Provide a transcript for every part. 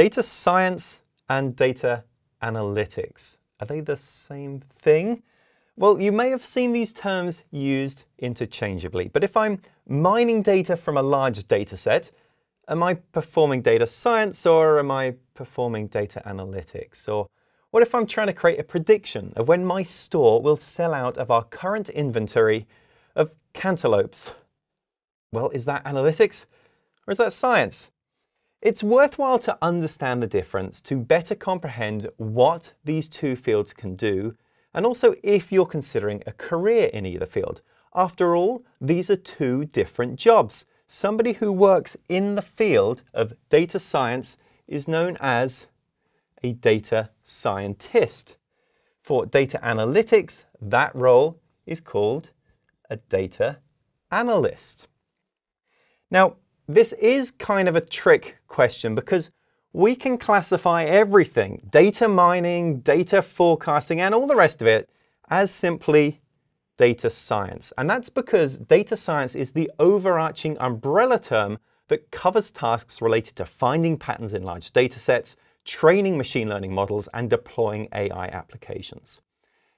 Data science and data analytics. Are they the same thing? Well, you may have seen these terms used interchangeably, but if I'm mining data from a large data set, am I performing data science or am I performing data analytics? Or what if I'm trying to create a prediction of when my store will sell out of our current inventory of cantaloupes? Well, is that analytics or is that science? It's worthwhile to understand the difference to better comprehend what these two fields can do, and also if you're considering a career in either field. After all, these are two different jobs. Somebody who works in the field of data science is known as a data scientist. For data analytics, that role is called a data analyst. Now, this is kind of a trick question because we can classify everything, data mining, data forecasting, and all the rest of it, as simply data science. And that's because data science is the overarching umbrella term that covers tasks related to finding patterns in large data sets, training machine learning models, and deploying AI applications.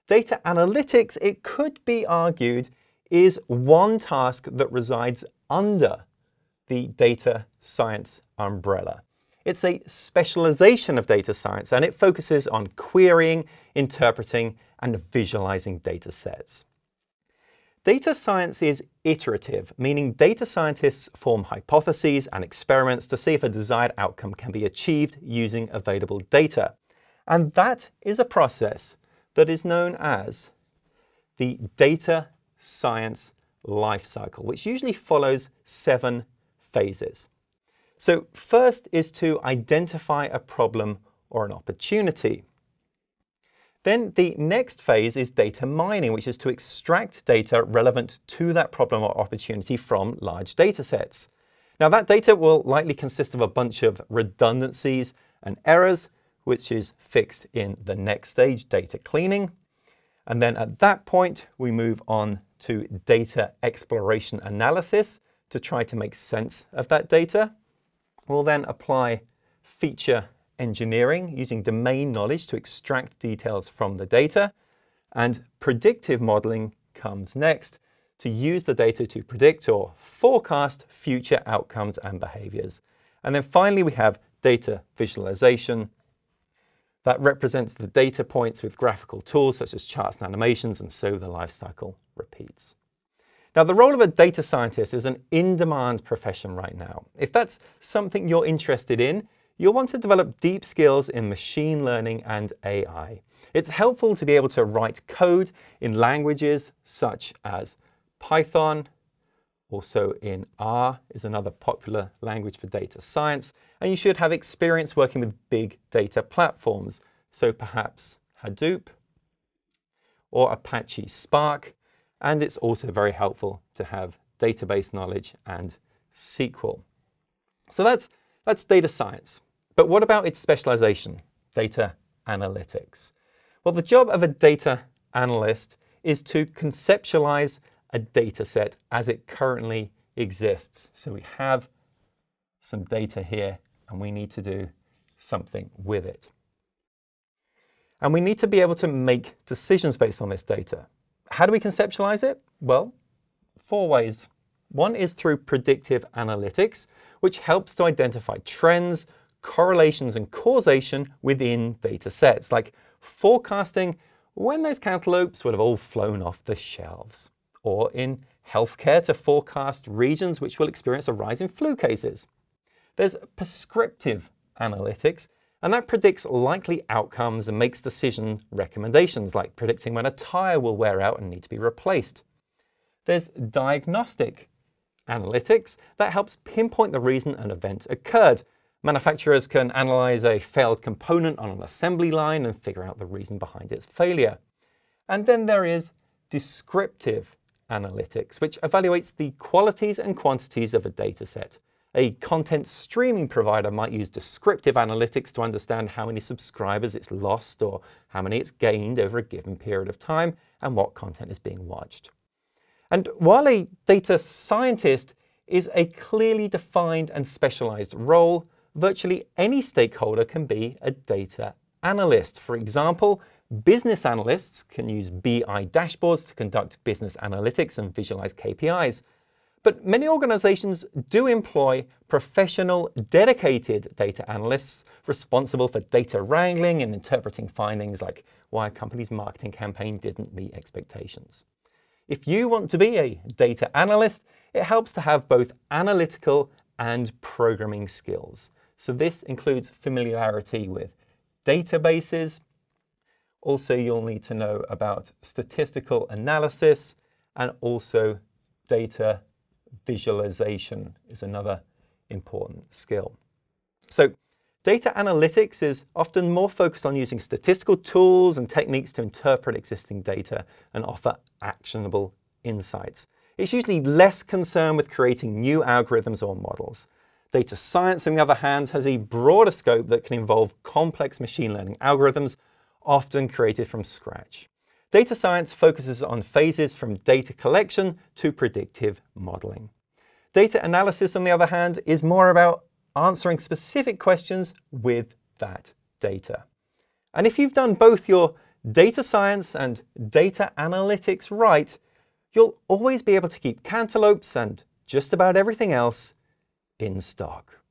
Data analytics, it could be argued, is one task that resides under the data science umbrella. It's a specialization of data science, and it focuses on querying, interpreting, and visualizing data sets. Data science is iterative, meaning data scientists form hypotheses and experiments to see if a desired outcome can be achieved using available data. And that is a process that is known as the data science lifecycle, which usually follows seven phases. So first is to identify a problem or an opportunity. Then the next phase is data mining, which is to extract data relevant to that problem or opportunity from large data sets. Now that data will likely consist of a bunch of redundancies and errors, which is fixed in the next stage, data cleaning. And then at that point, we move on to data exploration analysis, to try to make sense of that data. We'll then apply feature engineering using domain knowledge to extract details from the data. And predictive modeling comes next to use the data to predict or forecast future outcomes and behaviors. And then finally, we have data visualization. That represents the data points with graphical tools such as charts and animations, and so the lifecycle repeats. Now, the role of a data scientist is an in-demand profession right now. If that's something you're interested in, you'll want to develop deep skills in machine learning and AI. It's helpful to be able to write code in languages such as Python, also in R is another popular language for data science, and you should have experience working with big data platforms, so perhaps Hadoop or Apache Spark, and it's also very helpful to have database knowledge and SQL. So that's, that's data science. But what about its specialization, data analytics? Well, the job of a data analyst is to conceptualize a data set as it currently exists. So we have some data here, and we need to do something with it. And we need to be able to make decisions based on this data. How do we conceptualize it? Well, four ways. One is through predictive analytics, which helps to identify trends, correlations, and causation within data sets, like forecasting when those cantaloupes would have all flown off the shelves, or in healthcare to forecast regions which will experience a rise in flu cases. There's prescriptive analytics, and that predicts likely outcomes and makes decision recommendations, like predicting when a tire will wear out and need to be replaced. There's diagnostic analytics that helps pinpoint the reason an event occurred. Manufacturers can analyze a failed component on an assembly line and figure out the reason behind its failure. And then there is descriptive analytics, which evaluates the qualities and quantities of a data set. A content streaming provider might use descriptive analytics to understand how many subscribers it's lost or how many it's gained over a given period of time and what content is being watched. And while a data scientist is a clearly defined and specialized role, virtually any stakeholder can be a data analyst. For example, business analysts can use BI dashboards to conduct business analytics and visualize KPIs. But many organizations do employ professional, dedicated data analysts responsible for data wrangling and interpreting findings like why a company's marketing campaign didn't meet expectations. If you want to be a data analyst, it helps to have both analytical and programming skills. So this includes familiarity with databases. Also, you'll need to know about statistical analysis and also data visualization is another important skill. So data analytics is often more focused on using statistical tools and techniques to interpret existing data and offer actionable insights. It's usually less concerned with creating new algorithms or models. Data science, on the other hand, has a broader scope that can involve complex machine learning algorithms, often created from scratch. Data science focuses on phases from data collection to predictive modeling. Data analysis, on the other hand, is more about answering specific questions with that data. And if you've done both your data science and data analytics right, you'll always be able to keep cantaloupes and just about everything else in stock.